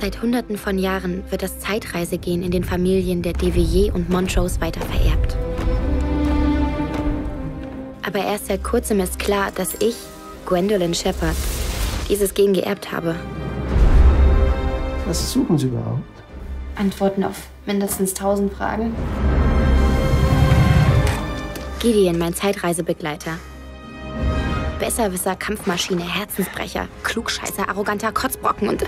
Seit Hunderten von Jahren wird das Zeitreisegehen in den Familien der Devilliers und Montrose weiter vererbt. Aber erst seit kurzem ist klar, dass ich, Gwendolyn Shepard, dieses Gen geerbt habe. Was suchen Sie überhaupt? Antworten auf mindestens tausend Fragen. Gideon, mein Zeitreisebegleiter. Besserwisser, Kampfmaschine, Herzensbrecher, Klugscheißer, arroganter Kotzbrocken und.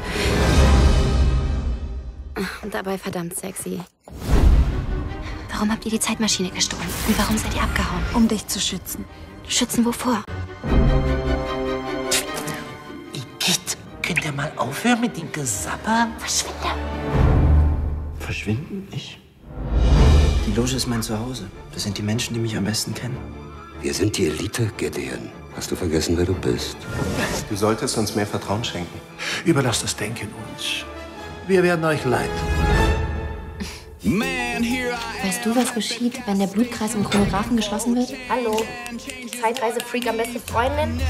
Und dabei verdammt sexy. Warum habt ihr die Zeitmaschine gestohlen? Und warum seid ihr abgehauen? Um dich zu schützen. Schützen wovor? Igitt, könnt ihr mal aufhören mit dem Gesapper? Verschwinde! Verschwinden? Ich? Die Loge ist mein Zuhause. Das sind die Menschen, die mich am besten kennen. Wir sind die Elite, Gideon. Hast du vergessen, wer du bist? Du solltest uns mehr Vertrauen schenken. Überlasst das Denken uns. Wir werden euch leiten. Weißt du, was geschieht, wenn der Blutkreis im Chronographen geschlossen wird? Hallo? Zeitreise-Freak am besten Freundin?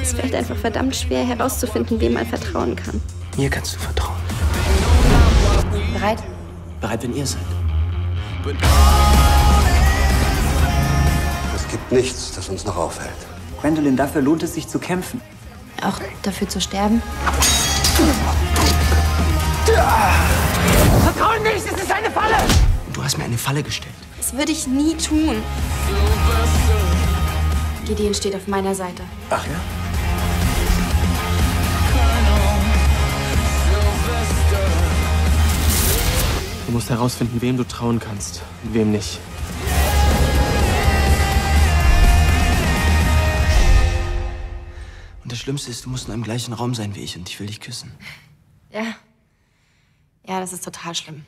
Es fällt einfach verdammt schwer herauszufinden, wem man vertrauen kann. Mir kannst du vertrauen. Bereit? Bereit, wenn ihr seid. Es gibt nichts, das uns noch aufhält. Gwendolyn, dafür lohnt es sich zu kämpfen. Auch dafür zu sterben? Vertrauen nicht, es ist eine Falle! Du hast mir eine Falle gestellt. Das würde ich nie tun. Gideon steht auf meiner Seite. Ach ja? Du musst herausfinden, wem du trauen kannst und wem nicht. Das Schlimmste ist, du musst in einem gleichen Raum sein wie ich und ich will dich küssen. Ja. Ja, das ist total schlimm.